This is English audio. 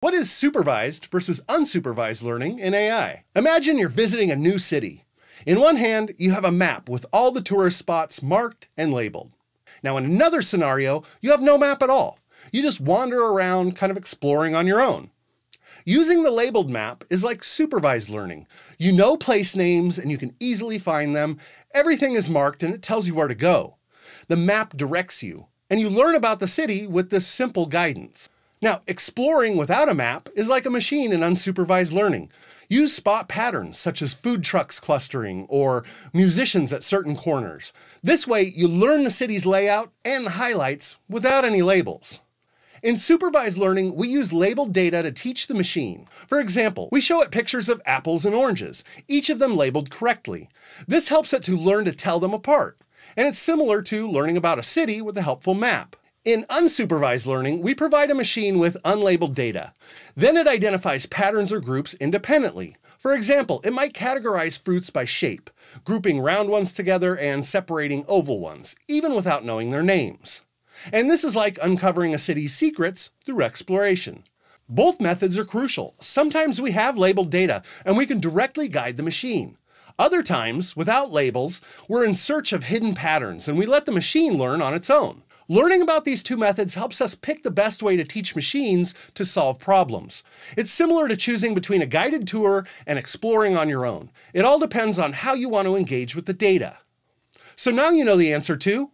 What is supervised versus unsupervised learning in AI? Imagine you're visiting a new city. In one hand, you have a map with all the tourist spots marked and labeled. Now, in another scenario, you have no map at all. You just wander around, kind of exploring on your own. Using the labeled map is like supervised learning. You know place names and you can easily find them. Everything is marked and it tells you where to go. The map directs you, and you learn about the city with this simple guidance. Now, exploring without a map is like a machine in unsupervised learning. Use spot patterns such as food trucks clustering or musicians at certain corners. This way, you learn the city's layout and the highlights without any labels. In supervised learning, we use labeled data to teach the machine. For example, we show it pictures of apples and oranges, each of them labeled correctly. This helps it to learn to tell them apart. And it's similar to learning about a city with a helpful map. In unsupervised learning, we provide a machine with unlabeled data. Then it identifies patterns or groups independently. For example, it might categorize fruits by shape, grouping round ones together and separating oval ones, even without knowing their names. And this is like uncovering a city's secrets through exploration. Both methods are crucial. Sometimes we have labeled data and we can directly guide the machine. Other times, without labels, we're in search of hidden patterns and we let the machine learn on its own. Learning about these two methods helps us pick the best way to teach machines to solve problems. It's similar to choosing between a guided tour and exploring on your own. It all depends on how you want to engage with the data. So now you know the answer to